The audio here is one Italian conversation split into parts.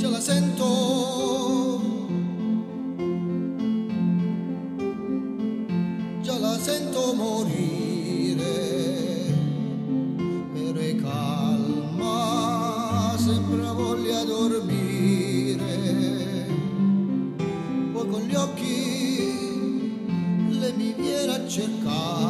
già la sento. Già la sento morire, per calma, sembra voglia dormire. Poi con gli occhi le mi viene a cercare.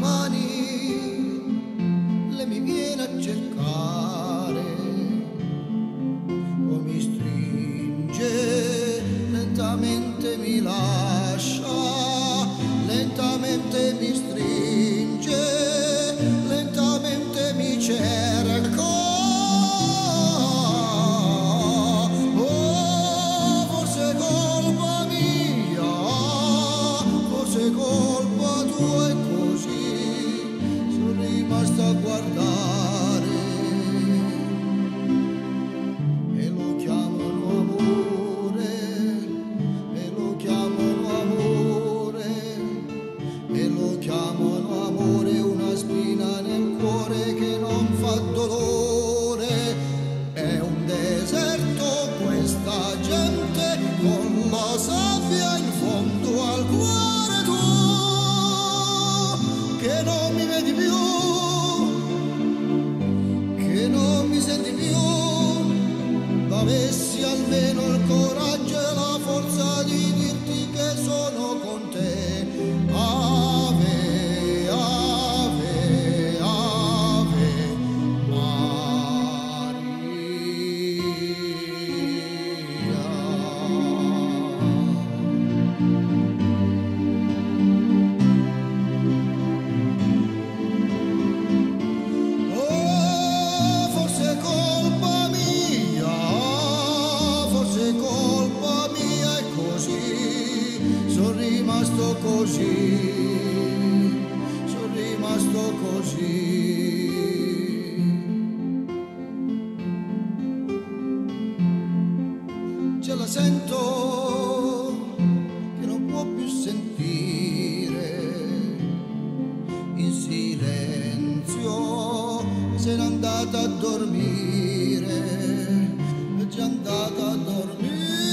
mani le mi viene a cercare, o mi stringe, lentamente mi lascia, lentamente mi stringe, cuore tuo che non mi vedi più che non mi senti più, ma avessi rimasto così, sono rimasto così. Ce la sento che non può più sentire in silenzio se n'è andata a dormire, è già andata a dormire.